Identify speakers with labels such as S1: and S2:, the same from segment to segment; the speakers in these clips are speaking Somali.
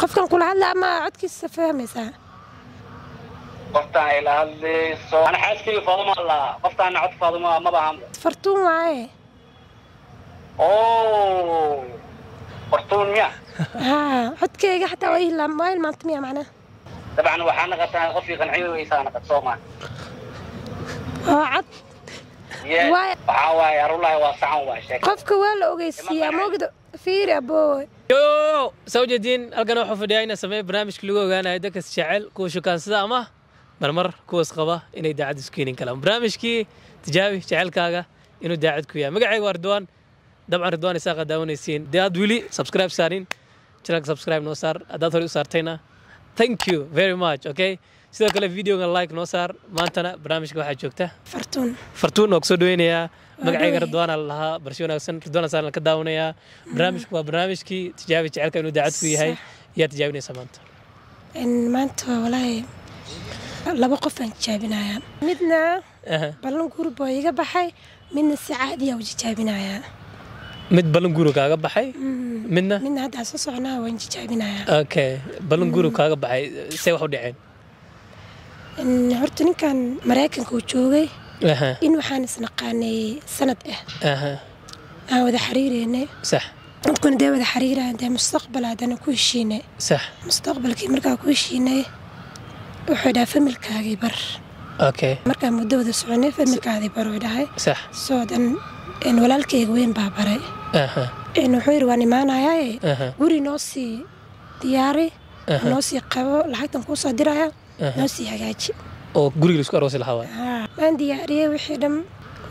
S1: qofkan kula hadla ama codkiisa fahmaysaa
S2: qoftaan ay la hadlayso ana xaaskayga faaduma alla qoftaana cod faaduma ma baahan
S1: fartuun waaye
S2: oo fartuun miya
S1: haa codkeyga xataa waa ilaa waa ilmaanta miya macnaha
S2: dabcan waxaa naqataa qofkii qanciyo weysaa naqat soo maa
S1: oo. Waay-
S2: waxaa waaye arulahi waa sacan waa sheeg
S1: qofka waa la ogeysiiyaa moogda fiiri aboowe
S3: yo saa ujeediin halkan waxuu fadhiyaa inaan sameeyo barnaamijka lagu ogaanayo dadkas jecel kuwa shukaansada ama marmar kuwaas qaba inay daacad isku keenin kalaan. Barnaamijkii tijaabi jecelkaaga inuu daacad ku yahay. Magacayga waa ridwaan dabcan ridwaan isaaqa daawanaysiin dee aad weli subscribe saarin channelka subscribe noo saar. Haddaad horey u saartayna thank you very much okay? Sidoo kale videoga like noo saar. Maantana barnaamijka waxaa joogta.
S1: Fartuun.
S3: Fartuun oo ku soo dhaweynayaa magacayga la lahaa barshi wanaagsan ridwaan asaalan ka daawanayaa barnaamijku waa barnaamijkii tijaabi jecelka inuu daacad ku yahay. Yaa tijaabinaysa maanta?
S1: Maanta walaahi laba qof aan tijaabinayaa midna ballan gurub oo iga baxay midna si caadiya u tijaabinayaa
S3: mid ballan guru kaaga baxay? Midna?
S1: Midna hadda soo soconaa waan tijaabinayaa
S3: okay ballan guru kaaga baxay see wax u dhaceen
S1: En horta ninkan maraykanka uu joogay in waxaan isnaqaanay sanad ah aan wada xiriireynay
S3: sax.
S1: Dadkuna dee wada xiriiraan dee mustaqbal haddana ku heshiinay. Mustaqbalkii markaa ku heshiinay wuxuu dhahay familkaagii bar. Markaa muddo wada soconay familkaadii bar uu dhahay. Soo dan walaalkayga weyn baa baray. Wuxuu yidhi waan imaanayaaye
S3: aha.
S1: guri noo sii diyaari noo sii qabo lacagtan kuu soo diraya noo sii hagaaji
S3: oo guriga la isku aroosi lahaa waay.
S1: Waan diyaariyey wixii dhan.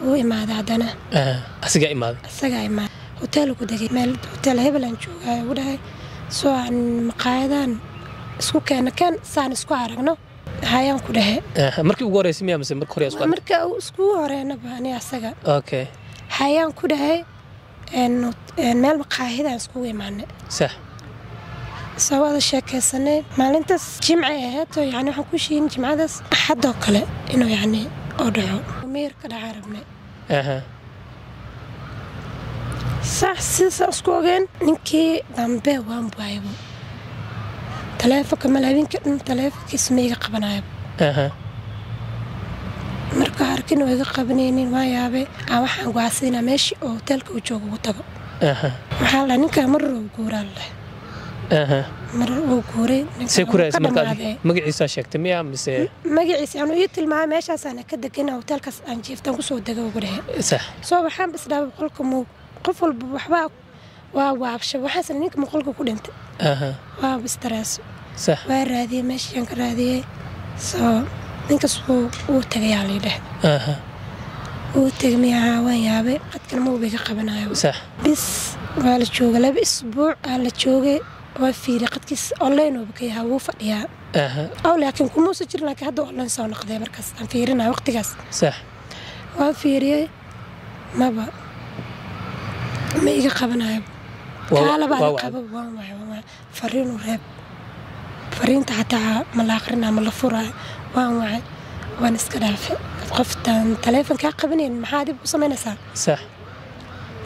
S1: Wuu imaaday haddana.
S3: Asigaa imaaday
S1: isagaa imaaday hotel ku degay. Meel hotel hebel aan joogaa ugu dhahay. Soo aan maqaayadan isku keena keen saan isku aragno. Hayaan ku dhahe
S3: aha. Markii ugu horreysay miyaa mise marka hore isku
S1: marka uu iskugu horeenaba ani asaga.
S3: Okay.
S1: Hayaan ku dhahay. Meel maqaahidaan iskugu imaanay.
S3: Sax
S1: soo wada sheekaysanay. Maalintaas jimcay ahayd oo yani waxaan ku shiin jimcadaas. Axadoo kale inuu yani oo dhaco. Miir ka dhaca rabnay.
S3: Aha.
S1: Sax sidaas isku ogeen ninkii dambe waan waaybo taleefonka mal habeenka dhan taleefonkiisa ma iga qabanayo
S3: aha.
S1: Marka arkin oo iga qabanaynin waan yaabay aan waxaan go'aansanaa meeshii oo hoteelka uu joogo ugu tago. Waxaa la ninkaa marar uu guuraa la magaciisa aanu ii tilmaamay meeshaasaan ka degana hoteelkaas aan jiiftaan ku soo dega ugu dhahay
S3: sax
S1: soo waxaan bisdhaaba qolka muu qof walba waxbaa waa waabsha waxaasna ninka muqolka ku dhintay.
S3: Aha.
S1: Waa bistareeso
S3: sax
S1: waa raadiyey meeshaan ka raadiyey soo ninkas wuu wuu tegayaa laydheh
S3: aha.
S1: Wuu tegay miyaa waan yaabay qadkan ma ubiga qabanayo
S3: sax
S1: bis waa la joogay laba isbuuc aa la joogay waa fiiriyay qadkiis online oo ka yahaa wuu fadhiyaa. Laakiin kumuusa jirin laakiin hadda online soo noqday markaas aan fiirinaya waqtigaas.
S3: Sax.
S1: Waan fiiriyey maba ma iga qabanayo fariinu reeb. Fariinta xataa ma la aqrinaa ma la furaayo waan wacay waan iska dhaafay. Qoftaan taleefonkaa qabanayn maxaa dib ku samaynaysaa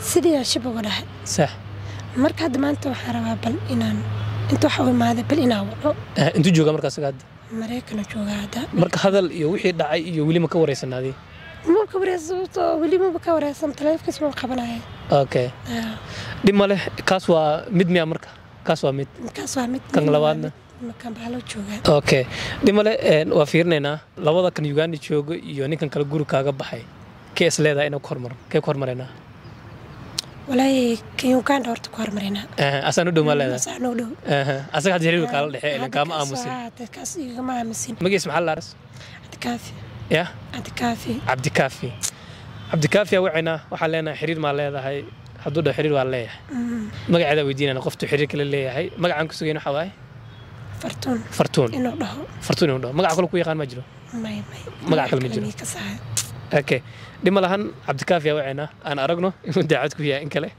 S1: sidii aan shib uga dhahay marka hadda maanta waxaan rabaa bal inaan inta waxa u imaaday bal inaan waco.
S3: Aha intuu jooga markaas hadda?
S1: Maraykana joogaa hadda.
S3: Marka hadal iyo wixii dhacay iyo weli ma ka wareysanaaday
S1: maba ka wareysan sababtoo weli maba ka wareysan taleefonkiis ma qabanaya
S3: okay dhib ma leh kaas waa mid miya marka? Kaas waa mid?
S1: Kaas waa mid
S3: Kan labaadna?
S1: joogaa
S3: okay dhib ma leh een, waa fiirinaynaa labada kan uganda jooga iyo ninkan kale guri kaaga baxay kee is leedahay inaa ku hormar kee ku hormaraynaa
S1: walaahi kan uganda horta ku hormarinaa
S3: asaan u dhow maa leedahay
S1: Saan u dhow
S3: asaga hadda xiriir kaala dhexe ile kaama aamusin
S1: kaas igama aamusin
S3: magiis maxaa laaras
S1: cabdikaafi
S3: ya
S1: cabdikaafi
S3: cabdikaafi cabdikaafi aa wacaynaa waxaan leenahay xiriir maa leedahay hadduu dhaho xiriir waa leeyahay magaceeda weydiinana qoftu xiriir kale leeyahay magacaan ku sugayn waxaa waaye
S1: fartuun
S3: fartuun
S1: inuu dhaho
S3: fartuun inuu dhaho magaca kale ku yaqaan ma jiro
S1: may may
S3: Magac kale ma jiro. أوكي. لما لهن عبد الكافي وعينا. أنا ارقنا دعوتك فيها ان كلي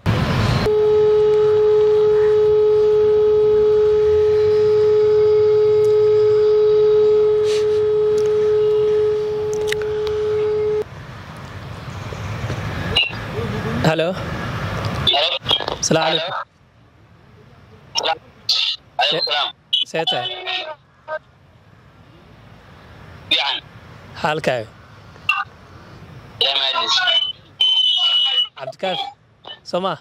S3: هلو السلام عليكم سلام
S2: عليكم
S3: سلام
S2: سيتا يعني
S3: cabdikaafi soo maa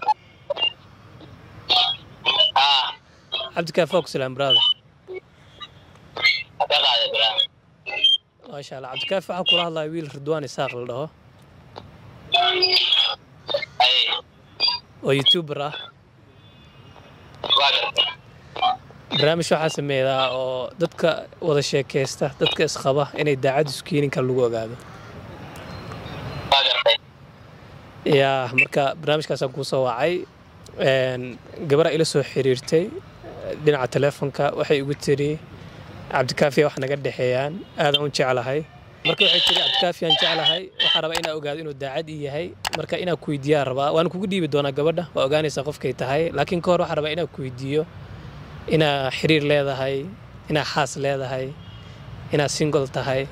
S3: waa ku salaam brother. Maasha allah cabdikaafi waxaa kula hadlaya wiil ridwaan isaaq la dhaho. Oo youtuber ah. Barnaamij waxaa sameeyaa oo dadka wada sheekaysta dadka isqaba inay daacad iskiininka lagu ogaado
S2: waa gartay
S3: yaa marka barnaamijkaasaan kuu soo wacay Een, gabar ila soo xiriirtay dhinaca teleefonka waxay igu tiri cabdikaafiya wax naga dhexeeyaan aadan u jeclahay. Marka waxay tiri cabdikaafiyaan jeclahay waxaa rabaa inaa ogaado inuu daacad ii yahay. Marka inaa ku weydiiyaa rabaa waan kugu dhiibi doonaa gabadha waa ogaanaysaa qofkay tahay. Laakiin ka hor waxaa rabaa inaa ku weydiiyo inaa xiriir leedahay inaa xaas leedahay inaa single tahay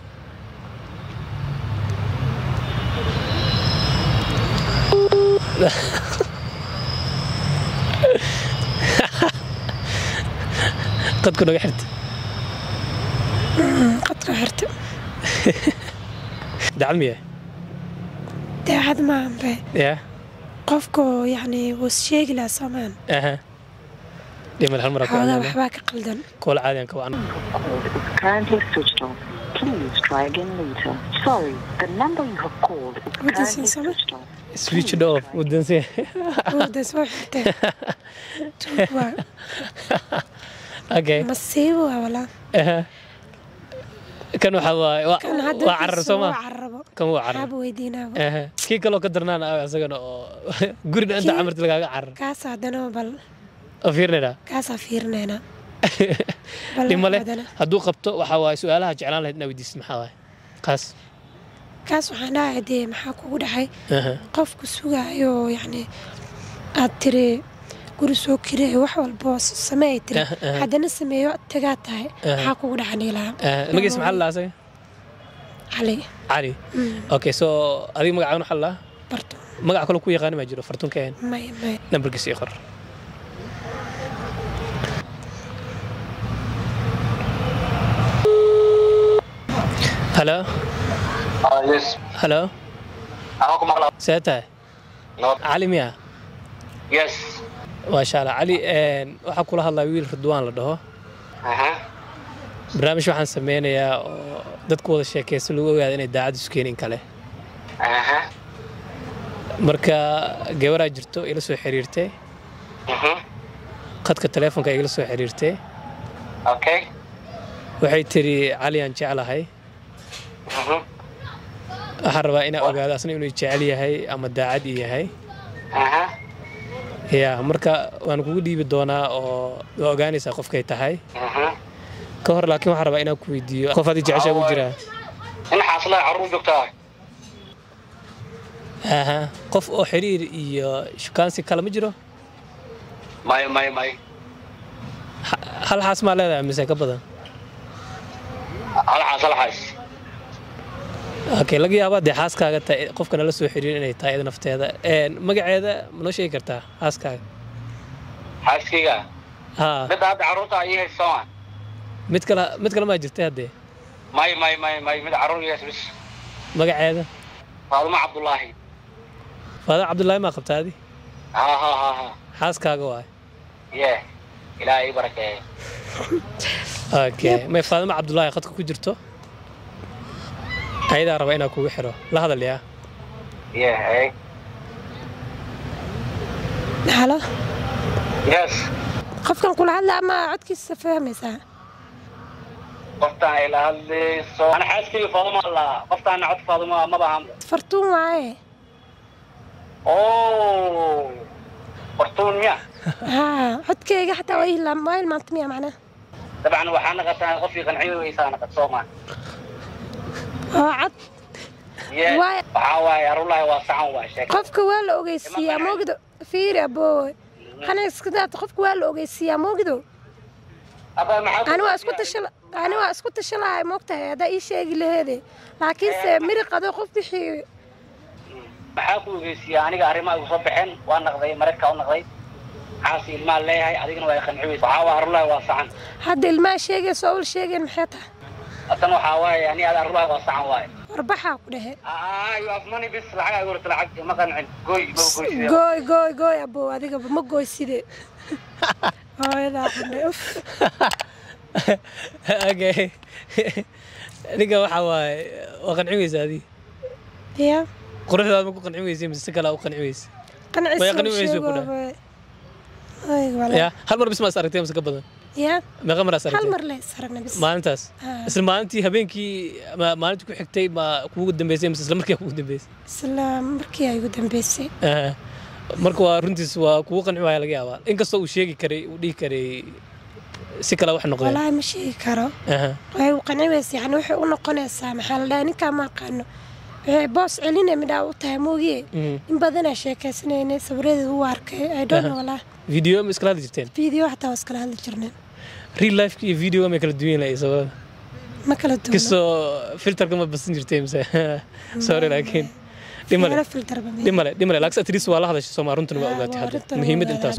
S3: qadku naga xirta
S1: qadka xirta
S3: dacmiya
S1: daacad maahanbe
S3: yaa
S1: qofku yacni wuu sheegi lahaa soomaan
S3: aha dhimal hal mara ku
S1: xoogaa
S3: cadaana
S1: waxbaa ka qaldan
S3: kool caadiyan ka
S4: Please try again later. Sorry, the number you have called is
S1: What is
S4: currently switched off.
S3: switched off. mudanse
S1: wurda soo xirtay tuug waa
S3: okay.
S1: Masiibo walaa
S3: aha kan waxa waaye waa carar soo ma?
S1: carabo
S3: kan waa carar
S1: waxaaba weydiinaaba
S3: aha kii kaloo ka darnaan ah isagana oo guriga inta camarti lagaaga carar
S1: kaas haddana bal.
S3: Oo fiirnayna
S1: kaasaa fiirinaynaa
S3: male
S1: haddana
S3: hadduu qabto waxaa waaye su'aalaha jeclaan lahayd inaa weydiisid maxaa waaye kaas.
S1: Kaas waxaan dhahay dee maxaa kugu dhacay? Qofku sugaayo yacni aad tiri guri soo kiree wax walboo sameey tiri.
S3: Ah, ah.
S1: haddana sameeyo tagaa tahay
S3: Ah.
S1: maxaa kugu dhaca niilaa
S3: aha. Magaciisa maxaa la dhahaa asaga?
S1: Cali
S3: cali okay so adiga magacaagan waxaa la dhahaa
S1: barto
S3: magac kale ku yaqaani maa jiro fartuun ka ahayn? Nambarkiisa ii qor
S2: ah ama ku maqla
S3: see tahay
S2: no.
S3: Cali miya
S2: yes.
S3: Maasha allah cali een, waxaa kula hadlaya wiil ridwaan la dhaho.
S2: Aha
S3: barnaamij waxaan sameynayaa oo dadku wada sheekaysta lagu ogaada inay daacad isu keenin kale.
S2: Aha
S3: marka gabaraa jirto ila soo xiriirtay.
S2: Mhm
S3: khadka teleefonka igala soo xiriirtay. Waxay tiri cali aan jeclahay waxaan rabaa inaa ogaado asna inuu jecel yahay ama daacad yahay.
S2: Aha
S3: ya marka waan kugu dhiibi doonaa oo waa ogaanaysaa qofkay tahay.
S2: Mhm
S3: ka hor laakiin waxaan rabaa inaan ku weydiiyo. Qof adi jeceshaa ku jiraa
S2: in xaaslaha carruur joogtaa
S3: aha qof oo xiriir iyo shukaansi kale ma jiro?
S2: May may may.
S3: Ha- hal xaas maa leedahay mise ka badan?
S2: Hal xaas hal xaas
S3: laga yaabaa dee xaaskaaga qofka nala soo xiriir inay tahay iyada nafteeda. Magaceeda ma noo sheegi kartaa xaaskaaga?
S2: Xaaskayga midda hadda carruurta ii hayso ma.
S3: Mid kale mid kale maa jirtay haddee
S2: may may may may mid carruur hayso bis
S3: magaceeda?
S2: Faaduma cabdullaahi.
S3: Faadan cabdullaahi maa qabtaa adi
S2: ha ha ha ha
S3: xaaskaaga waay.
S2: Ye ilaahay ii barakeeye
S3: okay may faadima cabdullaahi qadka ku jirto هذا ربع إنا
S2: كوي حرو
S1: لا
S2: هذا
S1: ليه يا. هاي. هلا. يس. خف
S2: كان كل هلا ما عدك السفاه مساء قفت على هلا سو أنا
S1: حاسس كي
S2: فاضم الله قفت
S1: أنا عد فاضم ما بعمل فرتون معي. أوه. فرتون
S2: ميا ها عدك كي حتى وين؟ لما وين ما
S1: تميا معنا؟
S2: طبعا
S1: وحنا
S2: غتان غفي غنعيو ويسانا قد صومان sheek
S1: qofka waa la ogeysiiyaa moogido. fiiri aboowe kana iska daata qofka waa la ogeysiiyaa
S2: ku-
S1: ani waa isku isku tashalahay moogtahay haddaa ii sheegi laheede. Laakiinse miriqado qof bixii
S2: maxaa ku ogeysiiyaa? Aniga arrimaha igu soo baxeen waa naqday maraykanka u naqday. Caasi ilmaa leeyahay adigana waa qanci weysa waxaa waa arulahi waa sacan
S1: hadda ilmaha sheegaysa oo ul sheegeen maxay tahay
S2: haddana waxaa waaye ani aad arulahi waa sacan waaye.
S1: Warbaxaa ku dhehe
S2: qancin
S1: gooy gooy gooy abow adigaba ma gooy side hooyadaa qudhe uf.
S3: Okay ninka waxaa waaye waa qancin weysa adii
S1: ya.
S3: Quruxdaad ma ku qancin weysay mise si kale u qancin weysa dhahay. ya hal mar bis ma is aragtay mise ka badan meeqa mar is
S1: hal mar le saragna bis
S3: maalintaas?
S1: Ah.
S3: isla maalintii habeenkii ama maalintii ku xigtay ma kugu dambeysay mise isla markii kugu dambeysay?
S1: Isla markii ay ugu dambeysay.
S3: Aha. marka waa runtiis waa kugu qanci waaya laga yaabaa. Inkastoo uu sheegi karay uu dhihi karay si kale wax noqdeen
S1: walaahi ma sheegi karo. Way u qanci weysa yani waxay u noqonaysaa maxaa la dhahay ninkaa ma aqaano boos celine midhaa u tahay moogiye
S3: Mm.
S1: in badanaa sheekaysanaynay sabradeeda u arkay i don't know walaahi
S3: video ma iskala hadli jirteen?
S1: Video xataa waa iskala hadli jirneen.
S3: Real life iyo video may kala duwan lahay sawirada
S1: ma kala duwana
S3: kastoo filterka ma basan jirtay mise? Sorry laakiin. dhimale. dhimale dhimale. Laakiin at least waa la hadashay soomaa runtuna waa
S1: Ah,
S3: ogaatay hadda. muhiimad intaas